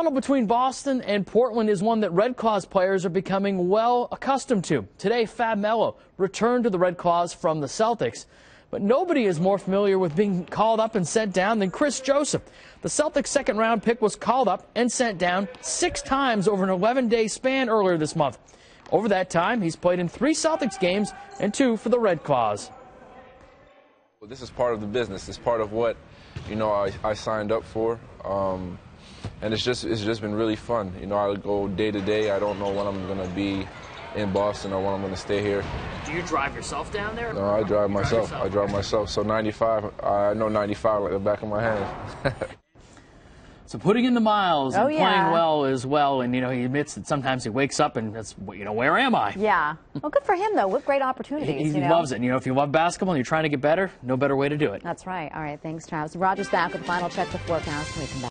shuttle between Boston and Portland is one that Red Claws players are becoming well accustomed to. Today, Fab Melo returned to the Red Claws from the Celtics. But nobody is more familiar with being called up and sent down than Kris Joseph. The Celtics' second round pick was called up and sent down six times over an 11 day span earlier this month. Over that time, he's played in three Celtics games and two for the Red Claws. Well, this is part of the business. It's part of what, you know, I, I signed up for. Um, and it's just it's just been really fun. You know, I go day to day. I don't know when I'm gonna be in Boston or when I'm gonna stay here. Do you drive yourself down there? No, I drive myself. I drive myself. So 95, I know 95 like the back of my hand. So putting in the miles Oh, and yeah. playing well as well, and you know he admits that sometimes he wakes up and that's you know where am I? Yeah. Well, good for him, though. What great opportunities. he you know? loves it. And, you know if you love basketball and you're trying to get better, no better way to do it. That's right. All right. Thanks, Travis. Roger's back with the final check the forecast when we come back.